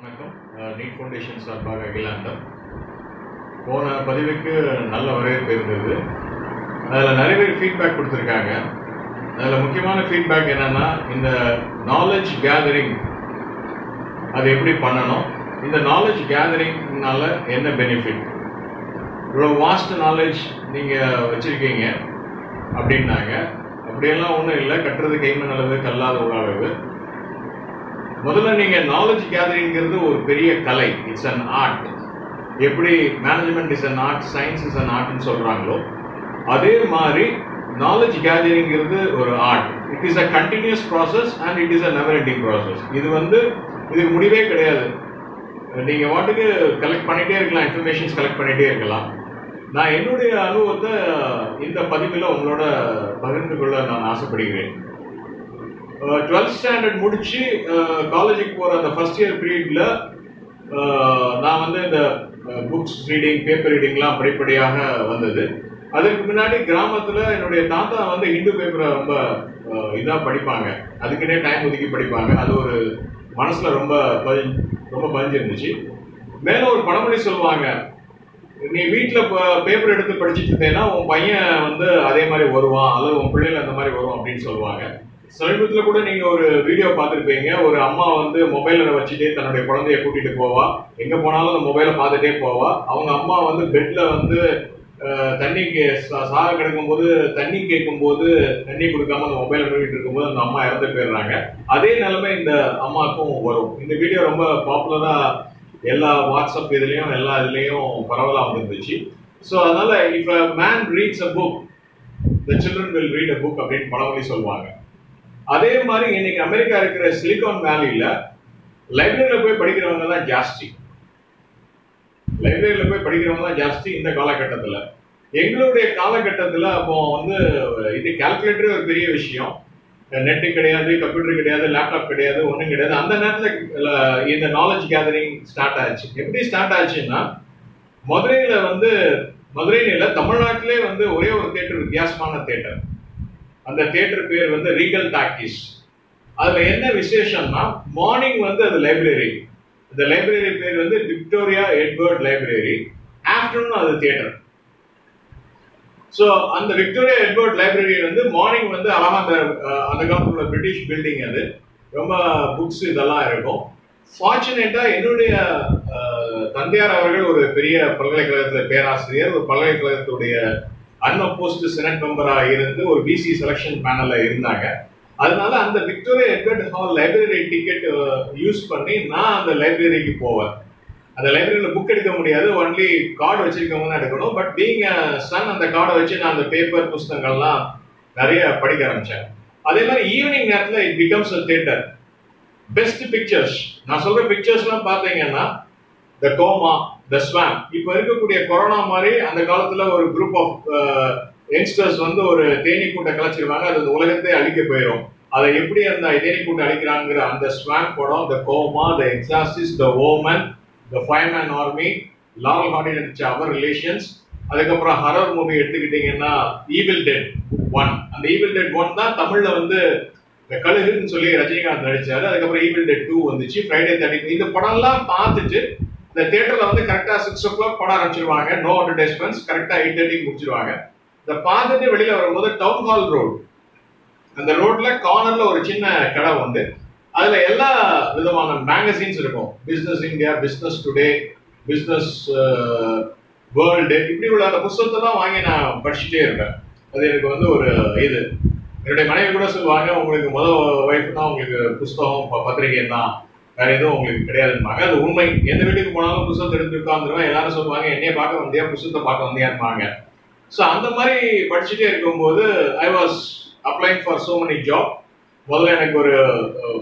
வணக்கம். NEET foundation சார்பாக அகிலாண்டம். போன பதிவுக்கு நல்ல வரவேற்பு இருந்தது. அதில் நிறைய பேர் ஃபீட்பேக் கொடுத்துருக்காங்க. அதில் முக்கியமான ஃபீட்பேக் என்னென்னா இந்த நாலேஜ் கேதரிங் அது எப்படி பண்ணணும்? இந்த நாலேஜ் கேதரிங்னால என்ன பெனிஃபிட் இவ்வளோ வாஸ்ட் நாலேஜ் நீங்கள் வச்சுருக்கீங்க அப்படின்னாங்க. அப்படியெல்லாம் ஒன்றும் இல்லை. கட்டுறது கைமண் அளவு கல்லாத உலாவது முதல்ல நீங்கள் நாலேஜ் கேதரிங்கிறது ஒரு பெரிய கலை. இட்ஸ் அன் ஆர்ட் எப்படி management is an art science is an ஆர்ட்னு சொல்கிறாங்களோ அதே மாதிரி நாலேஜ் கேதரிங்கிறது ஒரு art it is a continuous process and it is a never ending process இது வந்து இதுக்கு முடிவே கிடையாது. நீங்கள் வாட்டுக்கு கலெக்ட் பண்ணிகிட்டே இருக்கலாம் இன்ஃபர்மேஷன்ஸ் கலெக்ட் பண்ணிகிட்டே இருக்கலாம். நான் என்னுடைய அனுபவத்தை இந்த பதிவில் உங்களோட பகிர்ந்து கொள்ள நான் ஆசைப்படுகிறேன். Uh, டுவெல்த் ஸ்டாண்டர்ட் முடிச்சு uh, காலேஜுக்கு போகிற அந்த ஃபர்ஸ்ட் இயர் பீரியடில் நான் வந்து இந்த புக்ஸ் ரீடிங் பேப்பர் ரீடிங்லாம் படிப்படியாக வந்தது. அதுக்கு முன்னாடி கிராமத்தில் என்னுடைய தாத்தா வந்து ஹிந்து பேப்பரை ரொம்ப uh, இதாக படிப்பாங்க. அதுக்குன்னே டைம் ஒதுக்கி படிப்பாங்க. அது ஒரு மனசில் ரொம்ப பதிஞ்சு ரொம்ப பதிஞ்சிருந்துச்சு மேலே ஒரு பழமொழி சொல்லுவாங்க நீ வீட்டில் பேப்பர் எடுத்து படிச்சுட்டு இருந்தேன்னா உன் பையன் வந்து அதே மாதிரி வருவான். அல்லது உன் பிள்ளைகள் அந்த மாதிரி வரும் அப்படின்னு சொல்லுவாங்க. சமீபத்தில் கூட நீங்க ஒரு வீடியோ பார்த்துருப்பீங்க. ஒரு அம்மா வந்து மொபைல வச்சுட்டே தன்னுடைய குழந்தைய கூட்டிட்டு போவா. எங்க போனாலும் அந்த மொபைலை பார்த்துட்டே போவா. அவங்க அம்மா வந்து பெட்ல வந்து தண்ணிக்கு சாக கிடக்கும் போது தண்ணி கேட்கும் போது தண்ணி கொடுக்காம அந்த மொபைலை நோக்கிட்டு இருக்கும்போது அந்த அம்மா இறந்து போயிடுறாங்க. அதே நிலைமை இந்த அம்மாவுக்கும் வரும். இந்த வீடியோ ரொம்ப பாப்புலரா எல்லா வாட்ஸ்அப் இதுலயும் எல்லா இதுலயும் பரவலா வந்துருந்துச்சு. ஸோ அதனால இப்போ man reads a book the children will read a book அப்படின்னு பழமொழி சொல்லுவாங்க. அதே மாதிரி இன்னைக்கு அமெரிக்கா இருக்கிற சிலிகான் வேலியில லைப்ரரியில போய் படிக்கிறவங்க தான் ஜாஸ்தி. லைப்ரரியில போய் படிக்கிறவங்க தான் ஜாஸ்தி இந்த காலகட்டத்தில். எங்களுடைய காலகட்டத்தில் அப்போ வந்து இது கால்குலேட்டரே ஒரு பெரிய விஷயம். நெட்டு கிடையாது கம்ப்யூட்டர் கிடையாது லேப்டாப் கிடையாது ஒன்றும் கிடையாது. அந்த நேரத்தில் இந்த நாலேஜ் கேதரிங் ஸ்டார்ட் ஆச்சு. எப்படி ஸ்டார்ட் ஆச்சுன்னா மதுரையில் வந்து மதுரையில் இல்லை தமிழ்நாட்டிலே வந்து ஒரே ஒரு தேட்டர் வித்தியாசமான தேட்டர் அந்த தேட்டர் பேர் வந்து ரீகல் டாக்கிஸ் அதுல என்ன விசேஷம்னா மார்னிங் வந்து அது லைப்ரரி இந்த லைப்ரரி பேர் வந்து விக்டோரியா எட்வர்ட் லைப்ரரி ஆஃப்டர்நூன் அது தியேட்டர் ஸோ அந்த விக்டோரியா எட்வர்ட் லைப்ரரி வந்து மார்னிங் வந்து அழகாக uh, அந்த அந்த காலத்துல பிரிட்டிஷ் பில்டிங் அது. ரொம்ப புக்ஸ் இதெல்லாம் இருக்கும். ஃபார்ச்சுனேட்டாக என்னுடைய uh, தந்தையார் அவர்கள் ஒரு பெரிய பல்கலைக்கழகத்தில் பேராசிரியர் ஒரு பல்கலைக்கழகத்துடைய அன்அப்போஸ்ட் செனட் மெம்பரா இருந்து ஒரு பிசி செலெக்ஷன் பேனல்ல இருந்தாங்க. அதனால அந்த Victoria Edward hall library ticket use பண்ணி நான் அந்த லைப்ரரிக்கு போவேன். அந்த லைப்ரரியில் புக் எடுக்க முடியாது. ஒன்லி கார்டு வச்சிருக்கவங்க தான் எடுக்கணும். பட் பீங் சன் அந்த கார்டை வச்சு நான் அந்த பேப்பர் புஸ்தகங்கள்லாம் நிறைய படிக்க ஆரம்பிச்சேன். அதே மாதிரி ஈவினிங் நேரத்தில் it becomes a theatre best pictures நான் சொல்ற பிக்சர்ஸ்லாம் பார்த்தீங்கன்னா த கோமா த ஸ்வாம் இப்போ இருக்கக்கூடிய கொரோனா மாதிரி அந்த காலத்துல ஒரு குரூப் ஆஃப் யங்ஸ்டர்ஸ் வந்து ஒரு தேனி கூட்டை கலைச்சிருவாங்க. அது உலகத்தை அழிக்க போயிடும் அதை எப்படி அந்த தேனி கூட்டை அழிக்கிறாங்கிற அந்த ஸ்வாம் படம் the coma the exorcist the omen the five man army Laurel Hardy நடிச்ச அவர் ரிலேஷன்ஸ் அதுக்கப்புறம் ஹரர் மூவி எடுத்துக்கிட்டீங்கன்னா ஈவில் டெட் ஒன் அந்த ஈவில் டெட் ஒன் தான் தமிழ்ல வந்து இந்த கழுகுன்னு சொல்லி ரஜினிகாந்த் நடிச்சாரு. அதுக்கப்புறம் ஈவில் டெட் டூ வந்துச்சு. ஃப்ரைடே தேர்ட்டி இந்த படம்லாம் பார்த்துட்டு இந்த தேட்டர்ல வந்து கரெக்டா சிக்ஸ் ஓ கிளாக் படம் ஆரம்பிச்சிருவாங்க. நோ அட்வர்டைஸ்மெண்ட்ஸ் கரெக்டா எயிட் தேர்ட்டிக்கு முடிச்சிருவாங்க. இந்த பார்த்துட்டு வெளியில வரும்போது டவுன் ஹால் ரோடு அந்த ரோட்ல கார்னர்ல ஒரு சின்ன கடை வந்து அதுல எல்லா விதமான மேகசின்ஸ் இருக்கும். Business India business today business world இப்படி உள்ள அந்த புத்தகத்தை தான் வாங்கி நான் படிச்சுட்டே இருப்பேன். அது எனக்கு வந்து ஒரு இது. என்னுடைய மனைவி கூட சொல்லுவாங்க உங்களுக்கு முதல் வைஃப் தான் உங்களுக்கு புஸ்தகம் பத்திரிகை தான் வேற எதுவும் உங்களுக்கு கிடையாதுன்பாங்க அது உண்மை. எந்த வீட்டுக்கு போனாலும் புத்தகத்தை எடுத்து உட்காந்துருவேன் எல்லாரும் சொல்லுவாங்க என்னைய பார்க்க வந்தியா? புத்தகத்தை பார்க்க வந்தியான்பாங்க. ஸோ அந்த மாதிரி படிச்சுட்டே இருக்கும்போது I was applying for so many job முதல்ல எனக்கு ஒரு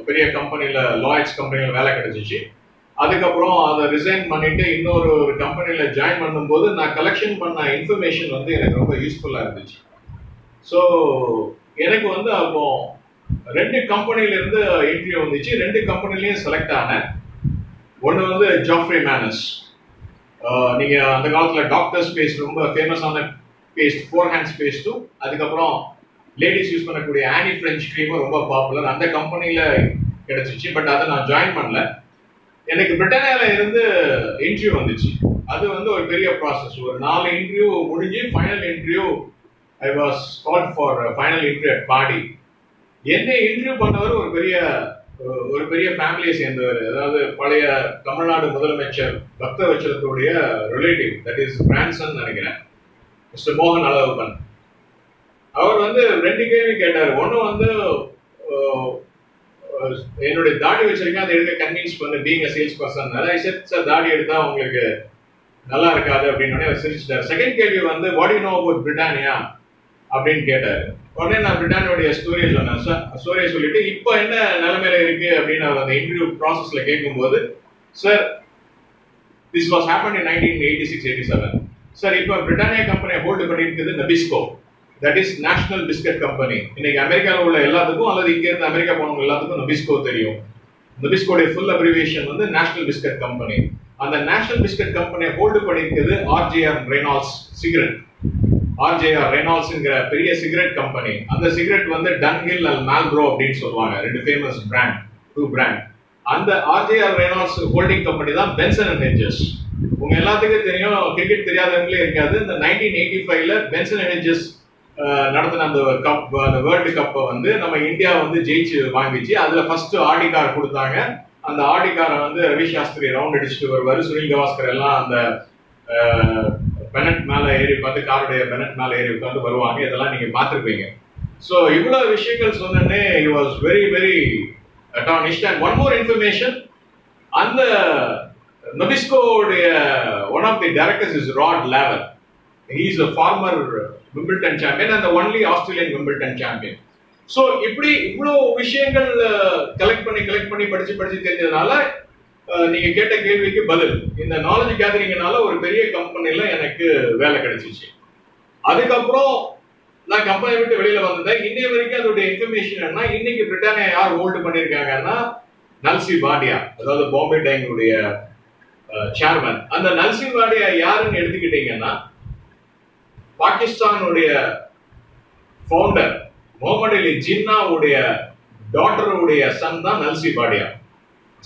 பெரிய கம்பெனியில் லாய்ட்ஸ் கம்பெனியில் வேலை கிடைச்சிச்சு. அதுக்கப்புறம் அதை ரிசைன் பண்ணிட்டு இன்னொரு ஒரு கம்பெனியில் ஜாயின் பண்ணும்போது நான் கலெக்ஷன் பண்ண இன்ஃபர்மேஷன் வந்து எனக்கு ரொம்ப யூஸ்ஃபுல்லாக இருந்துச்சு. ஸோ எனக்கு வந்து அப்போ ரெண்டு கம்பெனில இருந்து இன்டர்வியூ வந்துச்சு. ரெண்டு கம்பெனிலையும் செலக்ட் ஆனேன். ஒன்று வந்து ஜாஃப்ரி மேனஸ் நீங்க அந்த காலத்துல டாக்டர்ஸ் பேஸ்ட் ரொம்ப ஃபேமஸான பேஸ்ட் ஃபோர் ஹேண்ட்ஸ் பேஸ்ட்டும் அதுக்கப்புறம் லேடிஸ் யூஸ் பண்ணக்கூடிய ஆனி ஃப்ரெஞ்ச் க்ரீமும் ரொம்ப பாப்புலர் அந்த கம்பெனியில் கிடைச்சிச்சு. பட் அதை நான் ஜாயின் பண்ணல. எனக்கு பிரிட்டானியால இருந்து இன்டர்வியூ வந்துச்சு. அது வந்து ஒரு பெரிய ப்ராசஸ் ஒரு நாலு இன்டர்வியூ முடிஞ்சு final interview I was call for final interview at Wadia என்னை இன்டர்வியூ பண்ணவர் ஒரு பெரிய ஒரு பெரிய ஃபேமிலியை சேர்ந்தவர். அதாவது பழைய தமிழ்நாடு முதலமைச்சர் பக்தவச்சலத்துடைய ரிலேட்டிவ் தட் இஸ் பிரான்சன் நினைக்கிறேன். மிஸ்டர் மோகன் அழகப்பன். அவர் வந்து ரெண்டு கேள்வி கேட்டார். ஒன்று வந்து என்னுடைய தாடி வச்சிருக்கேன் அதை எடுக்க கன்வின்ஸ் பண்ணு being sales person I said sir தாடி எடுத்தா உங்களுக்கு நல்லா இருக்காது அப்படின்னு அவர் சிரிச்சிட்டார். செகண்ட் கேள்வி வந்து what you know about Britannia அப்படின்னு கேட்டார். உடனே நான் பிரிட்டானியோடைய ஸ்டோரியை சொன்னேன் ஸ்டோரியை சொல்லிட்டு இப்போ என்ன நிலைமையில இருக்கு அப்படின்னு அவர் அந்த இன்டர்வியூ ப்ராசஸ்ல கேட்கும்போது sir this was happen in nineteen eighty six eighty seven sir இப்போ பிரிட்டானியா கம்பெனியை ஹோல்டு பண்ணியிருக்குது Nabisco that is national biscuit company இன்னைக்கு அமெரிக்காவில் உள்ள எல்லாத்துக்கும் அல்லது இங்கேருந்து அமெரிக்கா போனவங்க எல்லாத்துக்கும் நபிஸ்கோ தெரியும். நபிஸ்கோடைய ஃபுல் அப்ரிவேஷன் வந்து நேஷனல் பிஸ்கட் கம்பெனி அந்த நேஷனல் பிஸ்கட் கம்பெனியை ஹோல்டு பண்ணியிருக்குது ஆர்ஜிஆர் ரெனால்ஸ் சிகரெட் ஆர்ஜேஆர் ரெனால்ஸ்ங்கிற பெரிய சிகரெட் கம்பெனி அந்த சிகரெட் வந்து டன்ஹில் அல் மால்ப்ரோ அப்படின்னு சொல்லுவாங்க. ரெண்டு ஃபேமஸ் பிராண்ட் டூ பிராண்ட் அந்த ஆர்ஜேஆர் ரெனால்ஸ் ஹோல்டிங் கம்பெனி தான் பென்சன் அண்ட் ஹெஞ்சஸ் உங்க எல்லாத்துக்கும் தெரியும் கிரிக்கெட் தெரியாதவங்களே இருக்காது. இந்த நைன்டீன் எயிட்டி ஃபைவ்ல பென்சன் அண்ட் ஹெஞ்சஸ் நடத்தின அந்த கப் அந்த வேர்ல்டு கப்பை வந்து நம்ம இந்தியா வந்து ஜெயிச்சு வாங்கிச்சு. அதுல ஃபர்ஸ்ட் ஆடி கார் கொடுத்தாங்க. அந்த ஆடி காரை வந்து ரவி சாஸ்திரி ரவுண்ட் அடிச்சுட்டு வருவாரு. சுனில் கவாஸ்கர் எல்லாம் அந்த பெனட் மேலே ஏறி பார்த்து காருடைய பெனட் மேலே ஏறி உட்காந்து வருவாங்க. இதெல்லாம் நீங்கள் பார்த்துருப்பீங்க. ஸோ இவ்வளோ விஷயங்கள் சொன்னே he was very very astonished and one more information அந்த நபிஸ்கோடைய one of the directors is Rod Laver he is a former Wimbledon champion அந்த only Australian Wimbledon champion so இப்படி இவ்வளோ விஷயங்கள் uh, கலெக்ட் பண்ணி கலெக்ட் பண்ணி படிச்சு படிச்சு தெரிஞ்சதுனால நீங்க கேட்ட கேள்விக்கு பதில். இந்த நாலேஜ் கேதரிங்னால ஒரு பெரிய கம்பெனில எனக்கு வேலை கிடைச்சிச்சு. அதுக்கப்புறம் நான் கம்பெனி விட்டு வெளியில வந்தேன் இன்னைய வரைக்கும் அதோடைய இன்ஃபர்மேஷன் என்ன இன்னைக்கு பிரிட்டானியா யார் ஹோல்டு பண்ணியிருக்காங்கன்னா நல்சி பாடியா அதாவது பாம்பே டைங்களுடைய சேர்மன் அந்த நல்சி பாடியா யாருன்னு எடுத்துக்கிட்டீங்கன்னா பாகிஸ்தானுடைய ஃபவுண்டர் முகமது அலி ஜின்னாவுடைய டாட்டருடைய சன் தான் நல்சி பாடியா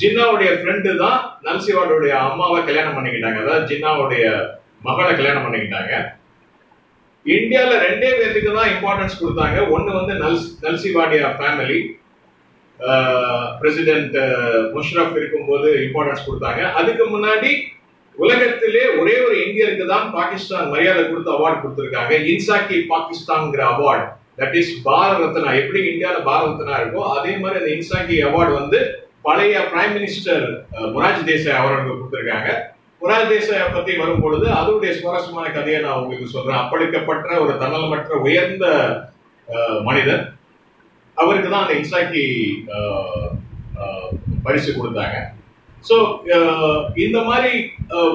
ஜின்னாவுடைய ஃப்ரெண்டு தான் நல்சிவாடுடைய அம்மாவை கல்யாணம் பண்ணிக்கிட்டாங்க. அதாவது ஜின்னாவுடைய மகளை கல்யாணம் பண்ணிக்கிட்டாங்க. இந்தியால ரெண்டே பேர்த்துக்கு தான் இம்பார்ட்டன்ஸ் கொடுத்தாங்க. ஒன்று வந்து நல் நல்சிவாடியா ஃபேமிலி பிரசிடென்ட் முஷ்ரப் இருக்கும்போது இம்பார்ட்டன்ஸ் கொடுத்தாங்க. அதுக்கு முன்னாடி உலகத்திலே ஒரே ஒரு இந்தியருக்கு தான் பாகிஸ்தான் மரியாதை கொடுத்து அவார்டு கொடுத்துருக்காங்க. இன்சாக்கி பாகிஸ்தான்ங்கிற award that is Bharat Ratna. எப்படி இந்தியாவில் பாரத ரத்னா இருக்கோ அதே மாதிரி அந்த இன்சாக்கி அவார்டு வந்து பழைய பிரைம் மினிஸ்டர் முராஜ் தேசாய் அவர்களுக்கு கொடுத்துருக்காங்க. முராஜ் தேசாய் பத்தி வரும்பொழுது அதனுடைய சுவாரஸ்யமான கதையை நான் உங்களுக்கு சொல்றேன். அப்பளிக்கப்பட்ட ஒரு தன்னலமற்ற உயர்ந்த மனிதன் அவருக்கு தான் அந்த இன்சாக்கி பரிசு கொடுத்தாங்க. ஸோ இந்த மாதிரி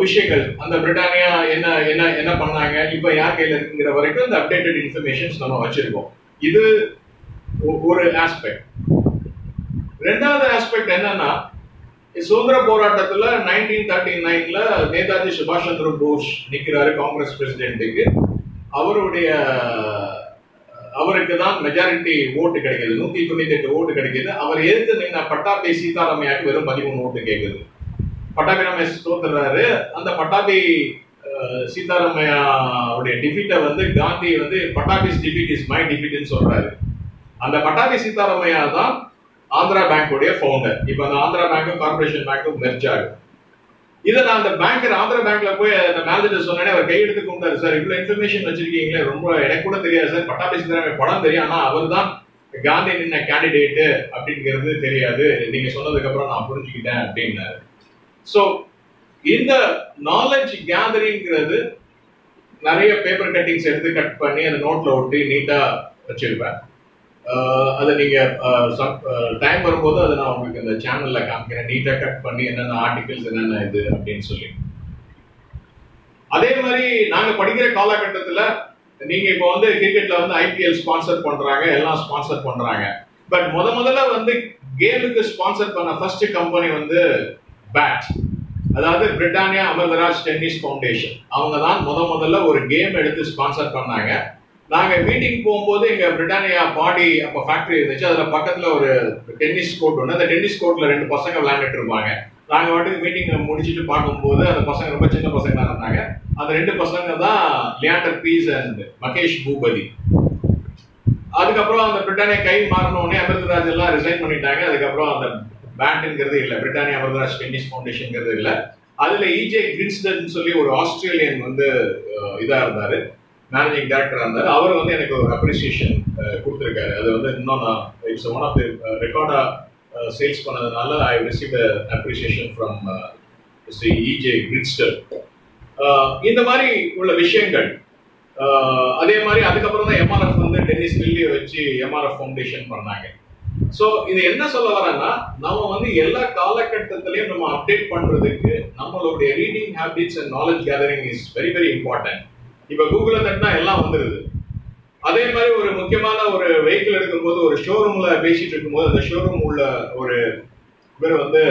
விஷயங்கள் அந்த பிரிட்டானியா என்ன என்ன என்ன பண்ணாங்க இப்போ யார் கையில் இருக்குங்கிற வரைக்கும் இந்த அப்டேட்டட் இன்ஃபர்மேஷன்ஸ் நம்ம வச்சிருக்கோம். இது ஒரு ஆஸ்பெக்ட் ரெண்டாவது ஆஸ்பெக்ட் என்னன்னா சுதந்திர போராட்டத்துல நைன்டீன் தேர்ட்டி நைன்ல நேதாஜி சுபாஷ் சந்திர போஸ் நிற்கிறாரு காங்கிரஸ் பிரசிடென்ட்டுக்கு. அவருடைய அவருக்கு தான் மெஜாரிட்டி ஓட்டு கிடைக்கிது. நூத்தி தொண்ணூத்தி எட்டு ஓட்டு கிடைக்கிது. அவர் எதிர்த்து நின்ன பட்டாபி சீதாராமையாக்கு வெறும் பதிமூணு ஓட்டு கேட்குது பட்டாபி ரமேஷ் தோத்துறாரு. அந்த பட்டாபி சீதாராமையாவுடைய டிஃபீட்டை வந்து காந்தி வந்து பட்டாபிஸ் டிஃபீட் இஸ் மை டிஃபீட்னு சொல்றாரு. அந்த பட்டாபி சீதாராமையா தான் ஆந்திரா பேங்கோடைய ஃபவுண்டர் இப்போ அந்த ஆந்திரா பேங்க்கும் கார்பரேஷன் பேங்க்கும் மெர்ஜ் ஆகும் இதை நான் அந்த பேங்கர் ஆந்திரா பேங்க்ல போய் அந்த மேனேஜர் சொன்னேனே அவர் கையெடுத்து கொண்டாரு சார் இவ்வளவு இன்ஃபர்மேஷன் வச்சிருக்கீங்களே ரொம்ப எனக்கு கூட தெரியாது சார். பட்டாபி படம் தெரியும். ஆனா அவர் தான் காந்தி நின்ன கேண்டிடேட்டு அப்படிங்கிறது தெரியாது. நீங்க சொன்னதுக்கு அப்புறம் நான் புரிஞ்சுக்கிட்டேன் அப்படின்னாரு. ஸோ இந்த நாலேஜ் கேதரிங்கிறது நிறைய பேப்பர் கட்டிங்ஸ் எடுத்து கட் பண்ணி அந்த நோட்ல ஒட்டி நீட்டா வச்சிருப்பேன். அதை நீங்க டைம் வரும்போது அதை நான் உங்களுக்கு இந்த சேனல்ல காமிக்கிறேன். நீட்டா கட் பண்ணி என்னென்ன ஆர்டிகல்ஸ் என்னென்ன இது அப்படின்னு சொல்லி. அதே மாதிரி நாங்க படிக்கிற காலகட்டத்துல நீங்க இப்போ வந்து கிரிக்கெட்ல வந்து ஐபிஎல் ஸ்பான்சர் பண்றாங்க எல்லாம் ஸ்பான்சர் பண்றாங்க. பட் முத முதல்ல வந்து கேமுக்கு ஸ்பான்சர் பண்ண ஃபர்ஸ்ட் கம்பெனி வந்து பேட் அதாவது பிரிட்டானியா அமர்தராஜ் டென்னிஸ் ஃபவுண்டேஷன். அவங்க தான் முத முதல்ல ஒரு கேம் எடுத்து ஸ்பான்சர் பண்ணாங்க. நாங்கள் மீட்டிங் போகும்போது எங்கள் பிரிட்டானியா பாடி அப்போ ஃபேக்ட்ரி இருந்துச்சு. அதில் பக்கத்தில் ஒரு டென்னிஸ் கோர்ட் ஒன்று அந்த டென்னிஸ் கோர்ட்டில் ரெண்டு பசங்க விளையாண்டுட்டு இருப்பாங்க. நாங்கள் வாட்டுக்கு மீட்டிங் முடிச்சுட்டு பார்க்கும்போது அந்த பசங்க ரொம்ப சின்ன பசங்க தான் இருந்தாங்க. அந்த ரெண்டு பசங்க தான் லியாண்டர் பீஸ் அண்ட் மகேஷ் பூபதி அதுக்கப்புறம் அந்த பிரிட்டானியா கை மாறினோடனே அமிர்தராஜ் எல்லாம் ரிசைன் பண்ணிட்டாங்க. அதுக்கப்புறம் அந்த பேண்ட்ங்கிறது இல்லை. பிரிட்டானியா அமிர்தராஜ் டென்னிஸ் ஃபவுண்டேஷன்ங்கிறது இல்லை. அதில் இஜே கிரின்ஸ்டன் சொல்லி ஒரு ஆஸ்திரேலியன் வந்து இதாக இருந்தார். மேனேஜிங் டைரக்டரா இருந்தார் அவர் வந்து எனக்கு ஒரு அப்ரிசியேஷன் கொடுத்துருக்காரு. அது வந்து இன்னும் நான் இட்ஸ் ஒன் ஆஃப் தி ரெக்கார்டாக சேல்ஸ் பண்ணதுனால I receive appreciation from Shri இஜே கிரிட்ஸ்டர் இந்த மாதிரி உள்ள விஷயங்கள் அதே மாதிரி அதுக்கப்புறம் தான் எம்ஆர்எஃப் வந்து டென்னிஸ் மில்லியை வச்சு எம்ஆர்எஃப் ஃபவுண்டேஷன் பண்ணாங்க. ஸோ இது என்ன சொல்ல வரேன்னா நம்ம வந்து எல்லா காலகட்டத்திலையும் நம்ம அப்டேட் பண்றதுக்கு நம்மளுடைய reading habits and knowledge gathering is very very important இப்போ கூகுளில் தட்டினா எல்லாம் வந்துருது. அதே மாதிரி ஒரு முக்கியமான ஒரு வெஹிக்கிள் எடுக்கும்போது ஒரு ஷோரூம்ல பேசிட்டு இருக்கும்போது அந்த ஷோரூம் உள்ள ஒரு பேர் வந்து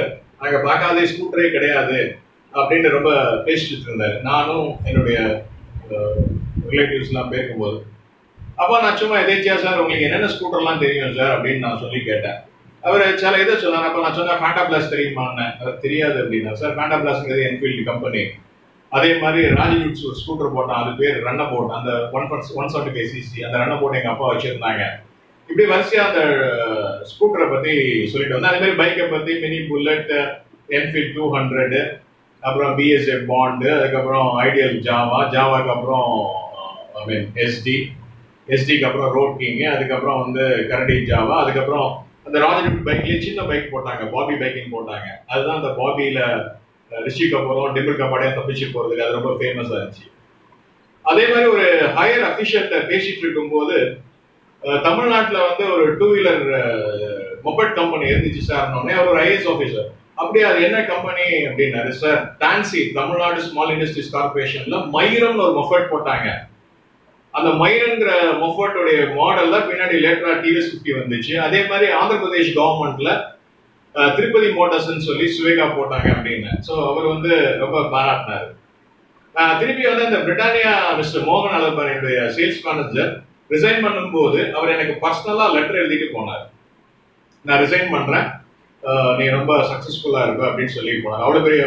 நாங்க பார்க்காத ஸ்கூட்டரே கிடையாது அப்படின்னு ரொம்ப பேசிட்டு இருந்தாரு. நானும் என்னுடைய ரிலேட்டிவ்ஸ்லாம் பேசும்போது. அப்போ நான் சும்மா எதேச்சியா சார் உங்களுக்கு என்னென்ன ஸ்கூட்டர்லாம் தெரியும் சார்? அப்படின்னு நான் சொல்லி கேட்டேன். அவர் சில இதை சொன்னார். அப்போ நான் சொன்னேன் ஃபேண்டா பிளாஸ் தெரியுமான்னு. அது தெரியாது அப்படின்னா சார் ஃபேண்டா பிளாஸ்ங்கிறது என்ஃபீல்டு கம்பெனி அதே மாதிரி ராஜ்யூட்ஸ் ஒரு ஸ்கூட்டர் போட்டான் அது பேர் ரன்ன போட் அந்த one one seventy five CC அந்த ரன்ன போட் எங்கள் அப்பா வச்சிருந்தாங்க. இப்படி வரிசையாக அந்த ஸ்கூட்டரை பற்றி சொல்லிட்டு வந்தேன். அதே மாதிரி பைக்கை பற்றி mini bullet Enfield two hundred அப்புறம் பிஎஸ்எஃப் பாண்டு அதுக்கப்புறம் ஐடியல் ஜாவா ஜாவாக்கு அப்புறம் ஐ மீன் எஸ்டி எஸ்டிக்கு அப்புறம் ரோட் கிங்கு அதுக்கப்புறம் வந்து கரடி ஜாவா அதுக்கப்புறம் அந்த ராஜ்யூட் பைக்லேயே சின்ன பைக் போட்டாங்க பாபி பைக்கிங் போட்டாங்க. அதுதான் அந்த பாபியில் ரிஷி கபூரும் டிம்பிள் கபாடையும் தப்பிச்சு போறதுக்கு அது ரொம்ப ஃபேமஸா இருந்துச்சு. அதே மாதிரி ஒரு ஹையர் அபிஷியல்ட்ட பேசிட்டு இருக்கும்போது தமிழ்நாட்டில் தமிழ்நாட்டுல வந்து ஒரு டூ வீலர் மொபைல் கம்பெனி இருந்துச்சு சார் அவர் ஒரு ஐஏஎஸ் ஆஃபீஸர் அப்படியே அது என்ன கம்பெனி அப்படின்னாரு sir TANSI Tamil Nadu small industries கார்பரேஷன்ல மயிரம்னு ஒரு மொஃபட் போட்டாங்க. அந்த மயிரங்கிற மொஃபட்டோடைய மாடல் தான் பின்னாடி லேட்டரா டிவிஎஸ் ஃபிஃப்டி வந்துச்சு. அதே மாதிரி ஆந்திர பிரதேஷ் கவர்மெண்ட்ல திருப்பதி மோட்டர்ஸ்ன்னு சொல்லி சுவேகா போட்டாங்க அப்படின்னு. ஸோ அவர் வந்து ரொம்ப பாராட்டினார். திருப்பி வந்து அந்த பிரிட்டானியா மிஸ்டர் மோகன் அலர்பானியுடைய சேல்ஸ் மேனேஜர் ரிசைன் பண்ணும்போது அவர் எனக்கு பர்சனலா லெட்டர் எழுதிட்டு போனார். நான் ரிசைன் பண்றேன். நீ ரொம்ப சக்சஸ்ஃபுல்லா இருப்ப அப்படின்னு சொல்லி போனார். அவ்வளோ பெரிய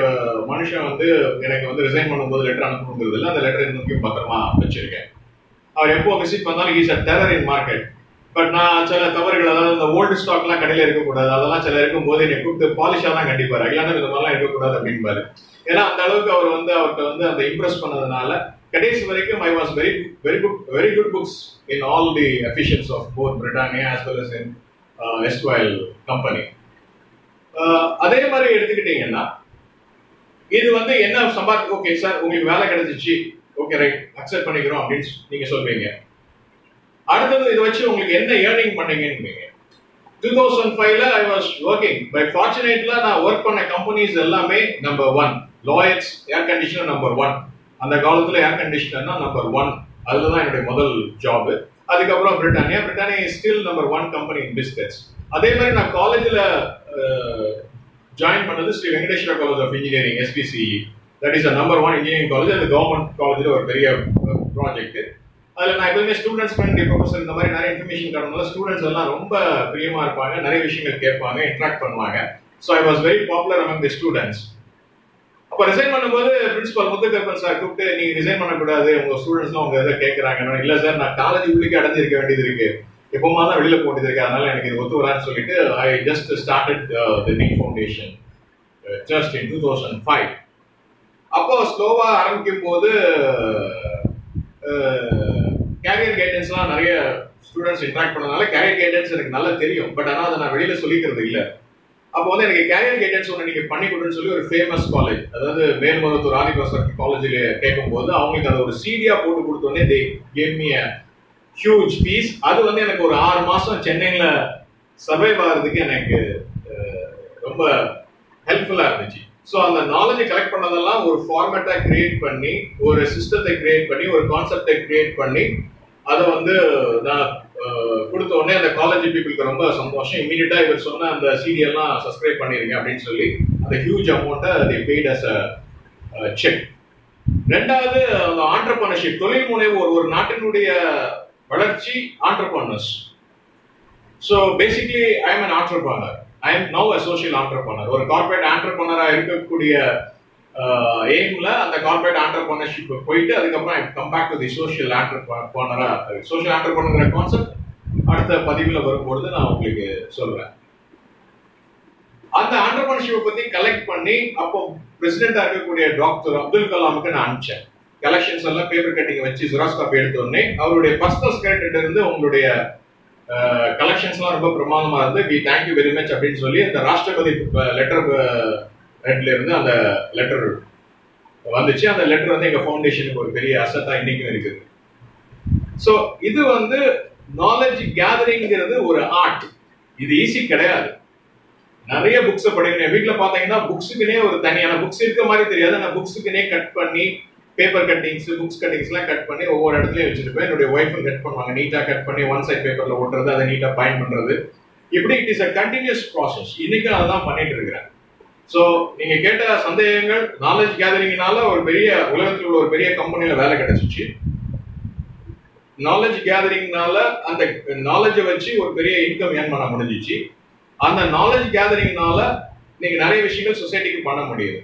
மனுஷன் வந்து எனக்கு வந்து ரிசைன் பண்ணும்போது லெட்டர் அனுப்பணுங்கிறது இல்லை. அந்த லெட்டர் இன்னும் பத்திரமா வச்சிருக்கேன். அவர் எப்போ விசிட் பண்ணாலும் is a terror in market but நான் சில தவறுகள் அதாவது இந்த ஓல்டு ஸ்டாக்லாம் கடையில் இருக்கக்கூடாது. அதெல்லாம் சில இருக்கும்போது என்னை கூப்பிட்டு பாலிஷாக தான் கண்டிப்பாரு. இல்லாமல் இந்த மாதிரிலாம் இருக்கக்கூடாது அப்படின்பாரு. ஏன்னா அந்த அளவுக்கு அவர் வந்து அவர்கிட்ட வந்து அந்த இம்ப்ரெஸ் பண்ணதுனால கடைசி வரைக்கும் I was very very good very good books in all the officials of both Britannia as well as in எஸ்ட்வைல் company அதே மாதிரி எடுத்துக்கிட்டீங்கன்னா இது வந்து என்ன சம்பாதி ஓகே சார் உங்களுக்கு வேலை கிடைச்சிச்சு. ஓகே ரைட் அக்செப்ட் பண்ணிக்கிறோம் அப்படின்னு நீங்க சொல்வீங்க அடுத்தது இதை வச்சு உங்களுக்கு என்ன ஏர்னிங் பண்ணீங்கன்னு டூ தௌசண்ட் ஃபைவ்ல ஐ வாஸ் ஒர்க்கிங் பை ஃபார்ச்சுனேட்ல நான் ஒர்க் பண்ண கம்பெனிஸ் எல்லாமே number one Lloyds air conditioner number one அந்த காலத்தில் ஏர் கண்டிஷனர்னா நம்பர் ஒன் அதில் தான் என்னுடைய முதல் ஜாப் அதுக்கப்புறம் Britannia. Britannia still number one company in biscuits அதே மாதிரி நான் காலேஜில் ஜாயின் பண்ணது Shri Venkateswara college of engineering SPCE that is a number one engineering college அது கவர்மெண்ட் காலேஜில் ஒரு பெரிய ப்ராஜெக்ட் அதில் நான் எப்பவுமே ஸ்டூடெண்ட்ஸ் ஃப்ரெண்ட் ப்ரொஃபஸர் இந்த மாதிரி நிறைய இன்ஃபர்மேஷன் தரனால ஸ்டூடெண்ட்ஸ் எல்லாம் ரொம்ப பிரியமாக இருப்பாங்க நிறைய விஷயங்கள் கேட்பாங்க இன்ட்ராக்ட் பண்ணுவாங்க. So I was very popular among the students அப்போ ரிசைன் பண்ணும்போது பிரின்சிபால் முத்துக்கருப்பன் சார் கூப்பிட்டு நீங்க ரிசைன் பண்ணக்கூடாது உங்க ஸ்டூடெண்ட்ஸ்லாம் உங்க இதை கேட்கறாங்க இல்லை சார் நான் காலேஜ் உள்ளே அடைஞ்சிருக்க வேண்டியது இருக்கு. எப்பவுமா தான் வெளியில போட்டு இருக்கு அதனால எனக்கு இது ஒத்து வரான்னு சொல்லிட்டு I just started the Nick foundation just in two thousand five அப்போ ஸ்லோவா ஆரம்பிக்கும் போது uh, கேரியர் கைடன்ஸ்லாம் நிறைய ஸ்டூடெண்ட்ஸ் இன்ட்ராக்ட் பண்ணதுனால கேரியர் கைடன்ஸ் எனக்கு நல்லா தெரியும். பட் ஆனால் அதை நான் வெளியில் சொல்லிக்கிறது இல்லை. அப்போ வந்து எனக்கு கேரியர் கைடன்ஸ் ஒன்று நீங்கள் பண்ணி கொடுன்னு சொல்லி ஒரு ஃபேமஸ் காலேஜ் அதாவது மேல்மருவத்தூர் ஆதிபாசர் காலேஜில் கேட்கும்போது அவங்களுக்கு அதை ஒரு சீடியாக போட்டு கொடுத்தோடனே they came me huge fees அது வந்து எனக்கு ஒரு ஆறு மாதம் சென்னையில் சர்வைவ் ஆகிறதுக்கு எனக்கு ரொம்ப ஹெல்ப்ஃபுல்லாக இருந்துச்சு. ஸோ அந்த நாலேஜை கலெக்ட் பண்ணதெல்லாம் ஒரு ஃபார்மேட்டாக கிரியேட் பண்ணி ஒரு சிஸ்டத்தை கிரியேட் பண்ணி ஒரு கான்செப்டை கிரியேட் பண்ணி அதை வந்து நான் கொடுத்த உடனே அந்த காலேஜ் பீப்புளுக்கு ரொம்ப சந்தோஷம். இமீடியட்டா இவர் சொன்ன அந்த சீரியல்லாம் சப்ஸ்கிரைப் பண்ணிருங்க அப்படின்னு சொல்லி அந்த ஹியூஜ் அமௌண்ட்டை the paid as a cheque ரெண்டாவது அந்த ஆண்டர்பனர்ஷிப் தொழில் முனைவு ஒரு ஒரு நாட்டினுடைய வளர்ச்சி entrepreneurs so basically I am an entrepreneur I am no a social entrepreneur ஒரு கார்பரேட் ஆண்டர்பனராக இருக்கக்கூடிய எய்ம்ல அந்த கார்பரேட் ஆண்டர்பனர்ஷிப் போயிட்டு அதுக்கப்புறம் comeback come back to the social ஆண்டர்பனரா social entrepreneur concept அடுத்த பதிவுல வரும்பொழுது நான் உங்களுக்கு சொல்றேன். அந்த ஆண்டர்பனர்ஷிப்பை பத்தி கலெக்ட் பண்ணி அப்போ பிரசிடென்டா இருக்கக்கூடிய டாக்டர் அப்துல் கலாமுக்கு நான் அனுப்பிச்சேன். கலெக்ஷன்ஸ் எல்லாம் பேப்பர் கட்டிங் வச்சு ஜெராக்ஸ் காப்பி எடுத்தோடனே அவருடைய பர்சனல் செக்ரட்டரி இருந்து உங்களுடைய கலெக்ஷன்ஸ்லாம் ரொம்ப பிரமாதமா இருந்து வி தேங்க்யூ வெரி மச் அப்படின்னு சொல்லி அந்த ராஷ்டிரபதி லெட்டர் ஹெட்ல இருந்து அந்த லெட்டர் வந்துச்சு. அந்த லெட்டர் வந்து எங்க ஃபவுண்டேஷனுக்கு ஒரு பெரிய அசட்டா இன்னைக்கும் இருக்குது ஸோ இது வந்து நாலேஜ் கேதரிங்கிறது ஒரு ஆர்ட் இது ஈஸி கிடையாது. நிறைய புக்ஸை படிக்கணும். வீட்டில் பார்த்தீங்கன்னா புக்ஸுக்குனே ஒரு தனியான புக்ஸ் இருக்க மாதிரி தெரியாது. நான் புக்ஸுக்குனே கட் பண்ணி பேப்பர் கட்டிங்ஸ் புக்ஸ் கட்டிங்ஸ்லாம் கட் பண்ணி ஒவ்வொரு இடத்துலையும் வச்சிருப்பேன். என்னுடைய ஒய்ஃபும் கட் பண்ணுவாங்க. நீட்டாக கட் பண்ணி ஒன் சைட் பேப்பரில் ஓட்டுறது அதை நீட்டாக பயன் பண்ணுறது இப்படி it is a continuous process இன்னைக்கு அதை தான் பண்ணிட்டு இருக்கிறேன். ஸோ நீங்கள் கேட்ட சந்தேகங்கள் நாலேஜ் கேதரிங்னால ஒரு பெரிய உலகத்தில் உள்ள ஒரு பெரிய கம்பெனியில் வேலை கிடைச்சிச்சு. நாலேஜ் கேதரிங்னால அந்த நாலேஜை வச்சு ஒரு பெரிய இன்கம் ஏன் பண்ண முடிஞ்சிச்சு. அந்த நாலேஜ் கேதரிங்னால நீங்கள் நிறைய விஷயங்கள் சொசைட்டிக்கு பண்ண முடியுது.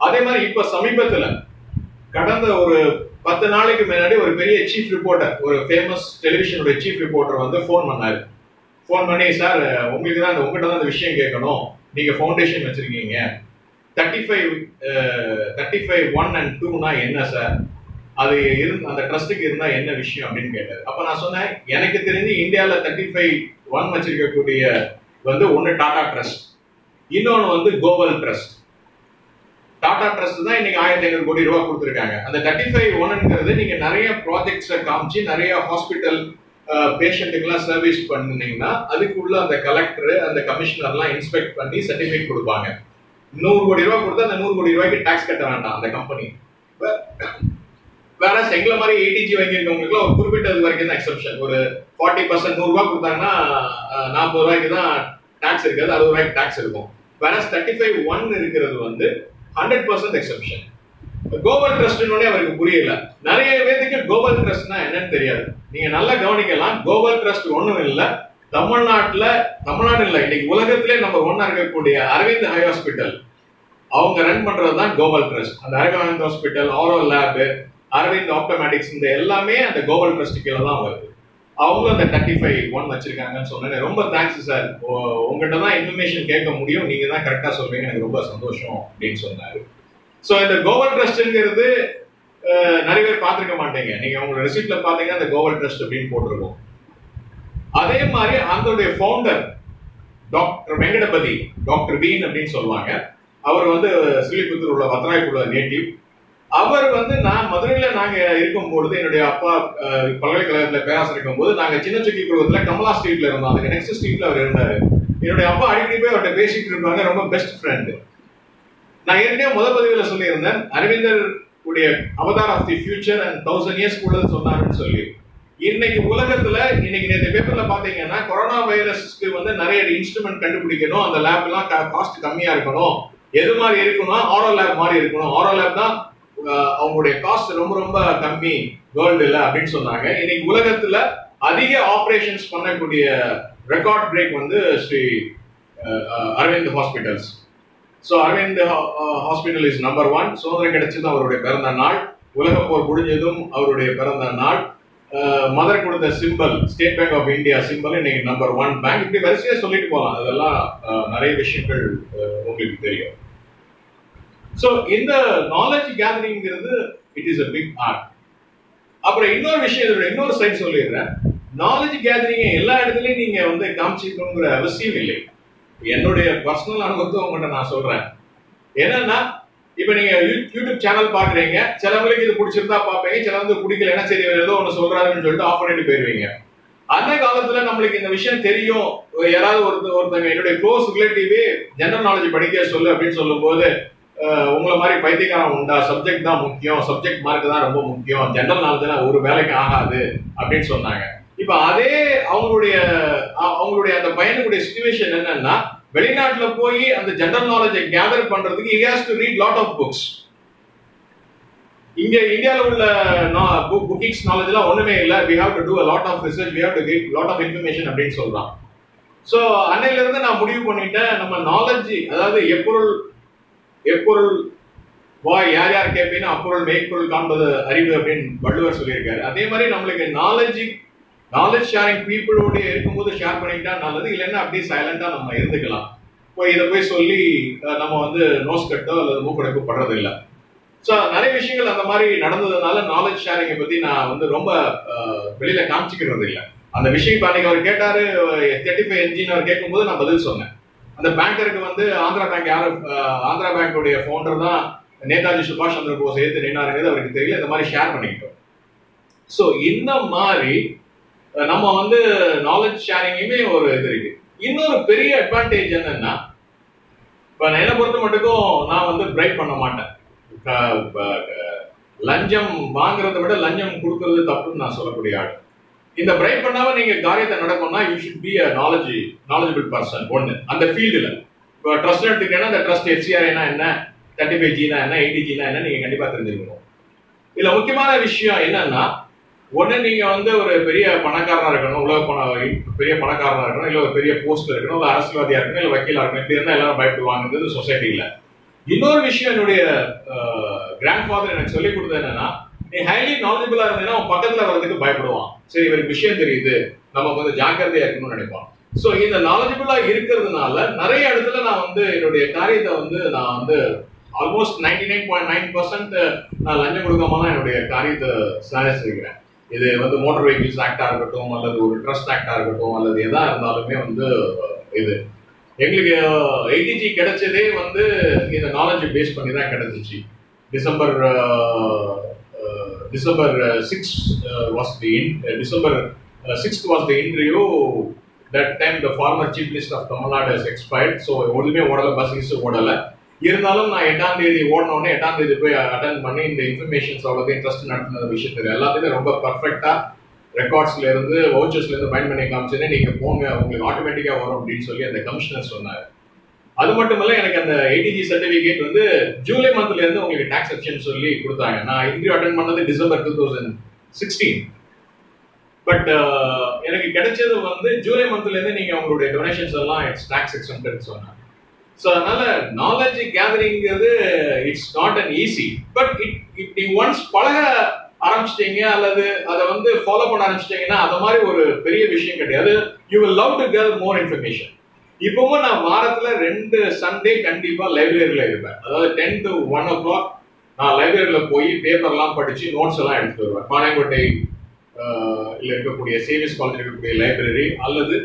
அதே மாதிரி இப்போ சமீபத்தில் கடந்த ஒரு பத்து நாளைக்கு முன்னாடி ஒரு பெரிய சீஃப் ரிப்போர்ட்டர் ஒரு ஃபேமஸ் டெலிவிஷனுடைய சீஃப் ரிப்போர்ட்டர் வந்து ஃபோன் பண்ணார். ஃபோன் பண்ணி சார் உங்களுக்கு தான் உங்கள்கிட்ட தான் அந்த விஷயம் கேட்கணும். நீங்கள் ஃபவுண்டேஷன் வச்சுருக்கீங்க. Thirty five thirty five one and டூனா என்ன சார் அது இருந்து அந்த ட்ரஸ்ட்டுக்கு இருந்தால் என்ன விஷயம் அப்படின்னு கேட்டார். அப்போ நான் சொன்னேன் எனக்கு தெரிஞ்சு இந்தியாவில் தேர்ட்டி ஃபைவ் ஒன் வச்சிருக்கக்கூடிய வந்து ஒன்று டாடா ட்ரஸ்ட் இன்னொன்று வந்து கோவல் ட்ரஸ்ட் டாடா ட்ரஸ்ட் தான் இன்னைக்கு ஆயிரத்தி ஐநூறு கோடி ரூபா கொடுத்துருக்காங்க. அந்த தேர்ட்டி ஃபைவ் ஒன்னுங்கிறது நீங்கள் நிறைய ப்ராஜெக்ட்ஸை காமிச்சு நிறைய ஹாஸ்பிட்டல் பேஷண்ட்டுக்கெல்லாம் சர்வீஸ் பண்ணீங்கன்னா அதுக்குள்ள அந்த கலெக்டர் அந்த கமிஷனர்லாம் இன்ஸ்பெக்ட் பண்ணி சர்டிஃபிகேட் கொடுப்பாங்க. நூறு கோடி ரூபாய் கொடுத்தா அந்த நூறு கோடி ரூபாய்க்கு டாக்ஸ் கட்ட வேண்டாம் அந்த கம்பெனி வேற எங்களை மாதிரி ஏடிஜி வாங்கியிருக்கவங்களுக்குலாம் ஒரு குறிப்பிட்டது வரைக்கும் தான் எக்ஸப்ஷன் ஒரு ஃபார்ட்டி பர்சன்ட் நூறுரூவா கொடுத்தாங்கன்னா நாற்பது ரூபாய்க்கு தான் டாக்ஸ் இருக்காது அறுபது ரூபாய்க்கு டாக்ஸ் இருக்கும். வேற தேர்ட்டி ஃபைவ் ஒன் இருக்கிறது வந்து ஹண்ட்ரட் பர்சன்ட் எக்ஸப்ஷன் கோபல் ட்ரஸ்ட்னு அவருக்கு புரியல. நிறைய பேருக்கு கோபல் ட்ரஸ்ட்னா என்னன்னு தெரியாது. நீங்க நல்லா கவனிக்கலாம். கோபல் ட்ரஸ்ட் ஒண்ணும் இல்ல. தமிழ்நாட்டுல தமிழ்நாடு இல்ல இன்னைக்கு உலகத்திலே நம்பர் ஒன்னா இருக்கக்கூடிய அரவிந்த் ஹை ஹாஸ்பிட்டல். அவங்க ரன் பண்றது தான் கோபல் ட்ரஸ்ட் அந்த அரவிந்த் ஹாஸ்பிட்டல் ஆரோ லேப் அரவிந்த் ஆப்டமேட்டிக்ஸ் இந்த எல்லாமே அந்த கோபல் ட்ரஸ்ட் கீழே தான் வருது. அவங்களும் அந்த தேர்ட்டி ஃபைவ் ஒன் வச்சிருக்காங்கன்னு சொன்னேன். ரொம்ப தேங்க்ஸ் சார் உங்ககிட்ட தான் இன்ஃபர்மேஷன் கேட்க முடியும். நீங்க தான் கரெக்டா சொல்றீங்க. எனக்கு ரொம்ப சந்தோஷம் அப்படின்னு சொன்னாரு. ஸோ இந்த கோவல் ட்ரஸ்ட்ங்கிறது நிறைய பேர் பார்த்துருக்க மாட்டீங்க. நீங்க உங்களோட ரெசிப்ட்ல பாத்தீங்கன்னா இந்த கோவல் ட்ரஸ்ட் அப்படின்னு போட்டிருக்கோம். அதே மாதிரி அதனுடைய ஃபவுண்டர் டாக்டர் வெங்கடபதி டாக்டர் வீன் அப்படின்னு சொல்லுவாங்க. அவர் வந்து ஸ்ரீபுத்தூர் உள்ள பத்ராய்க்குள்ள நேட்டிவ் அவர் வந்து நான் மதுரையில் நாங்கள் இருக்கும்பொழுது என்னுடைய அப்பா பல்கலைக்கழகத்தில் பேராசர் இருக்கும்போது நாங்கள் சின்ன சுக்கி குழுவத்தில் கமலா ஸ்ட்ரீட்ல இருந்தோம். அதுக்கு நெக்ஸ்ட் ஸ்ட்ரீட்ல அவர் இருந்தார். என்னுடைய அப்பா அடிக்கடி போய் அவர்கிட்ட பேசிட்டு இருப்பாங்க. ரொம்ப பெஸ்ட் ஃப்ரெண்டு நான் ஏற்கனவே முதல் பதிவில் சொல்லியிருந்தேன். அரவிந்தர் உடைய avatar of the future and thousand years கூட சொன்னாருன்னு சொல்லி. இன்னைக்கு உலகத்துல இன்னைக்கு நேற்று பேப்பர்ல பாத்தீங்கன்னா கொரோனா வைரஸ்க்கு வந்து நிறைய இன்ஸ்ட்ருமெண்ட் கண்டுபிடிக்கணும். அந்த லேப் எல்லாம் காஸ்ட் கம்மியா இருக்கணும். எது மாதிரி இருக்கணும் ஆரோ லேப் மாதிரி இருக்கணும். ஆரோ லேப் தான் அவங்களுடைய காஸ்ட் ரொம்ப ரொம்ப கம்மி வேர்ல்டுல அப்படின்னு சொன்னாங்க. இன்னைக்கு உலகத்துல அதிக ஆபரேஷன்ஸ் பண்ணக்கூடிய ரெக்கார்ட் பிரேக் வந்து Shri Aravind hospitals so Aravind hospital is number one சுதந்திரம் கிடைச்சது அவருடைய பிறந்த நாள். உலக போர் முடிஞ்சதும் அவருடைய பிறந்த நாள். Uh, மதர் கொடுத்த simple State Bank of India simple இன்னைக்கு நம்பர் ஒன் பேங்க் இப்படி வரிசையாக சொல்லிட்டு போகலாம் அதெல்லாம் uh, நிறைய விஷயங்கள் uh, உங்களுக்கு தெரியும். ஸோ இந்த knowledge கேதரிங்கிறது it is a big art அப்புறம் இன்னொரு விஷயம் இதோட இன்னொரு சைட் சொல்லிடுறேன். நாலேஜ் கேதரிங்கை எல்லா இடத்துலையும் நீங்கள் வந்து காமிச்சிக்கணுங்கிற அவசியம் இல்லை. என்னுடைய பர்சனல் அனுபவத்தை உங்கள்கிட்ட நான் சொல்றேன். என்னன்னா இப்ப நீங்க யூடியூப் சேனல் பாக்குறீங்க சிலவங்களுக்கு இது பிடிச்சிருந்தா பாப்பீங்க பிடிக்கல பிடிக்கலன்னா சரி ஏதோ ஒன்று சொல்றாருன்னு சொல்லிட்டு ஆஃப் பண்ணிட்டு போயிருவீங்க. அந்த காலத்துல நம்மளுக்கு இந்த விஷயம் தெரியும். யாராவது ஒருத்த ஒருத்தங்க என்னுடைய க்ளோஸ் ரிலேட்டிவே ஜெனரல் நாலேஜ் படிக்க சொல்லு அப்படின்னு சொல்லும் போது உங்களை மாதிரி பைத்தியக்காரன் உண்டா? சப்ஜெக்ட் தான் முக்கியம். சப்ஜெக்ட் மார்க் தான் ரொம்ப முக்கியம். ஜென்ரல் நாலேஜ் ஒரு வேலைக்கு ஆகாது அப்படின்னு சொன்னாங்க. இப்ப அதே அவங்களுடைய அவங்களுடைய அந்த பையனுடைய சுச்சுவேஷன் என்னன்னா வெளிநாட்டுல போய் அந்த ஜெனரல் நாலேஜை கேதர் பண்றதுக்கு he has to read lot of books இங்க இந்தியாவில் உள்ள புக்கிங்ஸ் நாலேஜ் எல்லாம் ஒண்ணுமே இல்ல. We have to do a lot of research we have to get lot of information அப்படின்னு சொல்றான். ஸோ அன்னையில இருந்து நான் முடிவு பண்ணிட்டேன். நம்ம நாலேஜ் அதாவது எப்பொருள் எப்பொருள் வாய் யார் யார் கேட்பீங்கன்னா அப்பொருள் மெய்ப்பொருள் காண்பது அறிவு அப்படின்னு வள்ளுவர் சொல்லியிருக்காரு. அதே மாதிரி நம்மளுக்கு நாலேஜ் நாலேஜ் ஷேரிங் பீப்புளோடய இருக்கும்போது ஷேர் பண்ணிக்கிட்டா நல்லது. இல்லைன்னா அப்படியே சைலண்டாக நம்ம இருந்துக்கலாம். போய் இதை போய் சொல்லி நம்ம வந்து நோஸ் கட்டோ அல்லது மூக்கடைக்கோ படுறது இல்லை ஸோ நிறைய விஷயங்கள் அந்த மாதிரி நடந்ததுனால நாலேஜ் ஷேரிங்கை பற்றி நான் வந்து ரொம்ப வெளியில் காமிச்சிக்கிறது இல்லை அந்த விஷயம் இப்போ அன்றைக்கி அவர் கேட்டார் தேர்ட்டி ஃபைவ் என்ஜின் அவர் கேட்கும்போது நான் பதில் சொன்னேன். அந்த பேங்கருக்கு வந்து ஆந்திரா பேங்க் யாரு ஆந்திரா பேங்கோடைய ஃபவுண்டர் தான் நேதாஜி சுபாஷ் சந்திர போஸ் எடுத்து நின்னாருங்கிறது அவருக்கு தெரியல. இந்த மாதிரி ஷேர் பண்ணிக்கிட்டோம். ஸோ இந்த மாதிரி நம்ம வந்து நாலேஜ் ஷேரிங்குமே ஒரு இது இருக்கு. இன்னொரு பெரிய அட்வான்டேஜ் என்னன்னா இப்போ நான் பொறுத்த மட்டுக்கும் நான் வந்து பிரைட் பண்ண மாட்டேன். லஞ்சம் வாங்குறதை விட லஞ்சம் கொடுக்கறது தப்புன்னு நான் சொல்லக்கூடிய ஆள். இந்த பிரைட் பண்ணாம நீங்க காரியத்தை நடக்கணும்னா you should be a knowledge knowledgeable person ஒன்னு அந்த ஃபீல்டுல இப்போ ட்ரஸ்ட் எடுத்துக்கிட்டேன்னா அந்த ட்ரஸ்ட் எஃப்சிஆர் என்ன தேர்ட்டி ஃபைவ் ஜினா என்ன எயிட்டி ஜினா என்ன நீங்க கண்டிப்பா தெரிஞ்சுக்கணும். இதுல முக்கியமான விஷயம் என்னன்னா ஒண்ணு நீங்க வந்து ஒரு பெரிய பணக்காரனா இருக்கணும் உலக பண பெரிய பணக்காரனா இருக்கணும் இல்ல ஒரு பெரிய போஸ்ட் இருக்கணும் இல்ல அரசியல்வாதியா இருக்கணும் இல்ல வக்கீலா இருக்கணும் இப்படி இருந்தா எல்லாரும் பயப்படுவாங்கிறது சொசைட்டியில் இன்னொரு விஷயம் என்னுடைய கிராண்ட் ஃபாதர் எனக்கு சொல்லி கொடுத்தது என்னன்னா நீ ஹைலி நாலேஜபிளா இருந்தீங்கன்னா அவன் பக்கத்துல வர்றதுக்கு பயப்படுவான். சரி இவருக்கு விஷயம் தெரியுது நம்ம கொஞ்சம் ஜாக்கிரதையா இருக்கணும்னு நினைப்பான். சோ இந்த நாலேஜபிளா இருக்கிறதுனால நிறைய இடத்துல நான் வந்து என்னுடைய காரியத்தை வந்து நான் வந்து almost ninety nine point nine percent நான் லஞ்சம் கொடுக்காம தான் என்னுடைய காரியத்தை சாதிச்சிருக்கிறேன். இது வந்து மோட்டர் வெஹிக்கிள்ஸ் ஆக்டா இருக்கட்டும் அல்லது ஒரு ட்ரஸ்ட் ஆக்டா இருக்கட்டும் அல்லது எதா இருந்தாலுமே வந்து இது. எங்களுக்கு எயிட்டிஜி கிடைச்சதே வந்து இந்த நாலேஜ் பேஸ் பண்ணி தான் கிடைச்சிச்சு December December six was the December sixth was the interview that time the former chief minister of Tamil Nadu expired so ஒன்றுமே ஓடலை பஸ் ஓடலை. இருந்தாலும் நான் எட்டாம் தேதி ஓடனோடனே எட்டாம் தேதி போய் அட்டன் பண்ணி இந்த இன்ஃபர்மேஷன்ஸ் அவ்வளோ இன்ட்ரெஸ்ட் நடத்தின விஷயத்துல எல்லாத்தையுமே ரொம்ப பர்ஃபெக்டா ரெக்கார்ட்ஸ்ல இருந்து வவுச்சர்ஸ்ல இருந்து பயன் பண்ணி காமிச்சேன்னே நீங்க போங்க உங்களுக்கு ஆட்டோமேட்டிக்கா வரும் அப்படின்னு சொல்லி அந்த கமிஷனர் சொன்னார். அது மட்டும் இல்ல எனக்கு அந்த ஏடிஜி சர்டிபிகேட் வந்து ஜூலை மந்த்ல இருந்து உங்களுக்கு டாக்ஸ் ஆப்ஷன் சொல்லி கொடுத்தாங்க. நான் இன்டர்வியூ அட்டன் பண்ணது December two thousand sixteen but எனக்கு கிடைச்சது வந்து ஜூலை மந்த்ல இருந்து நீங்க உங்களுடைய டொனேஷன்ஸ் எல்லாம் டாக்ஸ் எக்ஸம்டட் சொன்னாங்க. ஸோ அதனால knowledge கேதரிங்கிறது it's not an easy but it it நீ ஒன்ஸ் பழக ஆரம்பிச்சிட்டீங்க அல்லது அதை வந்து ஃபாலோ பண்ண ஆரம்பிச்சிட்டீங்கன்னா அந்த மாதிரி ஒரு பெரிய விஷயம் கிடையாது. You will love to care more information இப்பவும் நான் வாரத்துல ரெண்டு சண்டே கண்டிப்பா லைப்ரரியில இருப்பேன். அதாவது ten to one o'clock நான் லைப்ரரியில போய் பேப்பர்லாம் படிச்சு நோட்ஸ் எல்லாம் எடுத்துட்டு வருவேன். பானைக்கோட்டை இருக்கக்கூடிய சேவியஸ் காலேஜ் இருக்கக்கூடிய லைப்ரரி அல்லது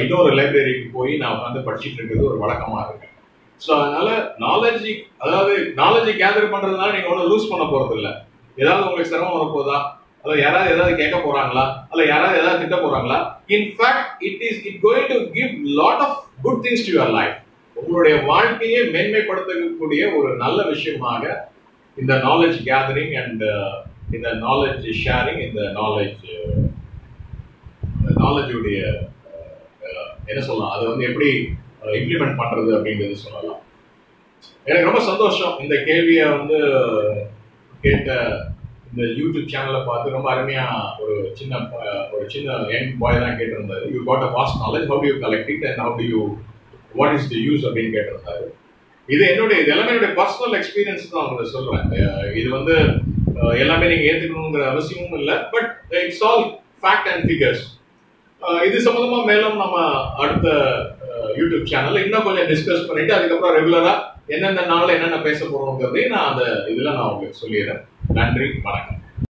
இன்னொரு லைப்ரரிக்கு போய் நான் உட்காந்து படிச்சுட்டு இருக்கிறது ஒரு வழக்கமாக இருக்கு. ஸோ அதனால நாலேஜி அதாவது நாலேஜ் கேதர் பண்ணுறதுனால நீங்கள் ஒன்றும் லூஸ் பண்ண போகிறது இல்லை ஏதாவது உங்களுக்கு சிரமம் வரப்போதா? அல்ல யாராவது ஏதாவது கேட்க போகிறாங்களா அல்ல யாராவது ஏதாவது திட்ட போகிறாங்களா in fact it is it going to give lot of good things to your life உங்களுடைய வாழ்க்கையை மேன்மைப்படுத்தக்கூடிய ஒரு நல்ல விஷயமாக இந்த நாலேஜ் கேதரிங் அண்ட் இந்த நாலேஜ் ஷேரிங் இந்த நாலேஜ் நாலேஜுடைய uh, என்ன சொல்லலாம்? அதை வந்து எப்படி இம்ப்ளிமெண்ட் பண்றது அப்படின்றது சொல்லலாம். எனக்கு ரொம்ப சந்தோஷம். இந்த கேள்வியை வந்து கேட்ட இந்த யூடியூப் சேனலை பார்த்து ரொம்ப அருமையா ஒரு சின்ன ஒரு சின்ன யங் பாய் தான் கேட்டிருந்தாரு. You got a vast knowledge how you collect it and how you what is the use அப்படின்னு கேட்டிருந்தாரு. இது என்னுடைய இது எல்லாமே என்னுடைய பர்சனல் எக்ஸ்பீரியன்ஸ் தான் உங்களை சொல்றேன். இது வந்து எல்லாமே நீங்க ஏத்துக்கணுங்கிற அவசியமும் இல்லை. But it's all fact and figures இது சம்பந்தமா மேலும் நம்ம அடுத்த யூடியூப் சேனல்ல இன்னும் கொஞ்சம் டிஸ்கஸ் பண்ணிட்டு அதுக்கப்புறம் ரெகுலரா எந்தெந்த நாள்ல என்னென்ன பேச போறோங்கிறதையும் நான் அந்த இதுல நான் உங்களுக்கு சொல்லிடுறேன். நன்றி வணக்கம்.